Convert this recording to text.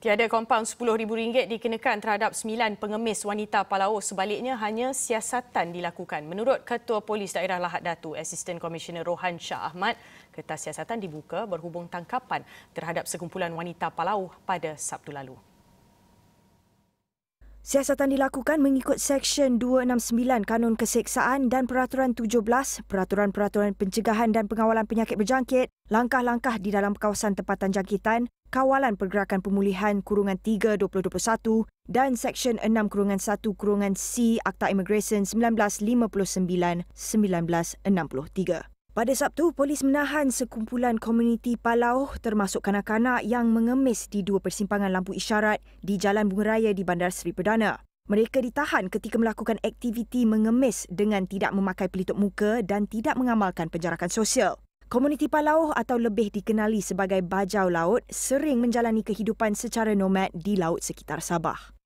Tiada kompaun RM10,000 dikenakan terhadap sembilan pengemis wanita Palau. Sebaliknya, hanya siasatan dilakukan. Menurut Ketua Polis Daerah Lahad Datu, Asisten Komisioner Rohan Shah Ahmad, kertas siasatan dibuka berhubung tangkapan terhadap sekumpulan wanita Palau pada Sabtu lalu. Siasatan dilakukan mengikut Seksyen 269 Kanun Keseksaan dan Peraturan 17 Peraturan-Peraturan Pencegahan dan Pengawalan Penyakit Berjangkit, langkah-langkah di dalam kawasan tempatan jangkitan, kawalan pergerakan pemulihan kurungan 3 2021 dan Seksyen 6 kurungan 1 kurungan C Akta Immigration 1959-1963. Pada Sabtu, polis menahan sekumpulan komuniti Palau termasuk kanak-kanak yang mengemis di dua persimpangan lampu isyarat di Jalan Bunga Raya di Bandar Seri Perdana. Mereka ditahan ketika melakukan aktiviti mengemis dengan tidak memakai pelitup muka dan tidak mengamalkan penjarakan sosial. Komuniti Palau atau lebih dikenali sebagai Bajau Laut sering menjalani kehidupan secara nomad di laut sekitar Sabah.